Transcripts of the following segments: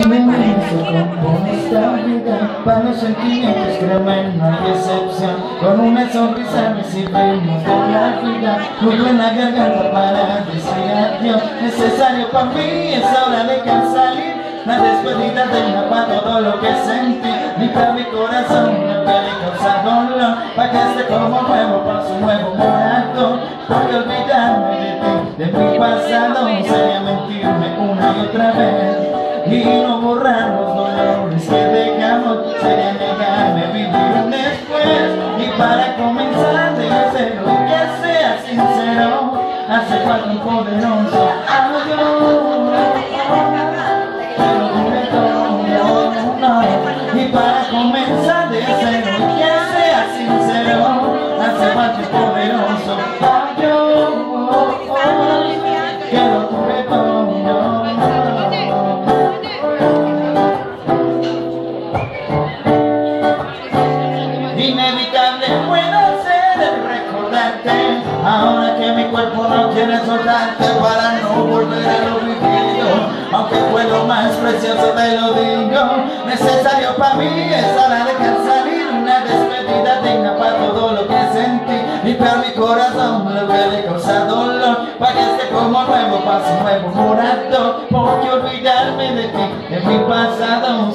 con esta vida para los sentimientos créeme no hay excepción con una sonrisa recibimos de la vida muy la garganta para decir adiós necesario para mí es hora de salir la despedida de para todo lo que sentí para mi corazón lo que le causa dolor para que esté como nuevo para su nuevo morado porque olvidarme de ti de mi pasado sería mentirme una y otra vez y no borrar los dolores que dejamos sería negarme vivir después. Y para comenzar de cero y que sea sincero. Hace falta un poderoso adiós y para comenzar de cero Inevitable puedo ser el recordarte. Ahora que mi cuerpo no quiere soltarte Para no volver a lo vivido. Aunque fue lo más precioso te lo digo Necesario para mí es hora de que salir Una despedida digna para todo lo que sentí. Y para mi corazón lo que le causa dolor. Esté como nuevo, para su nuevo morado. Porque olvidarme de ti, de mi pasado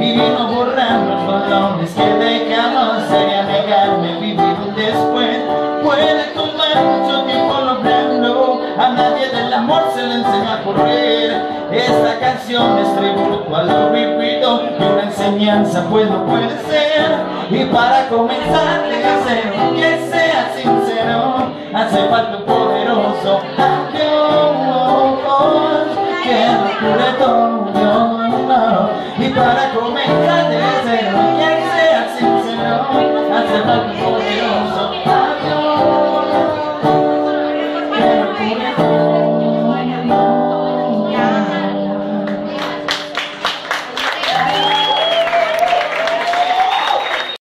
y no borrar los dolores que dejamos sería negarme vivir después. Puede tomar mucho tiempo lograrlo. A nadie del amor se le enseña a correr. Esta canción es tributo a lo vivido y una enseñanza pues no puede ser. Y para comenzar de cero que sea sincero. Hace falta un poderoso adiós. Que no cure todo para comer.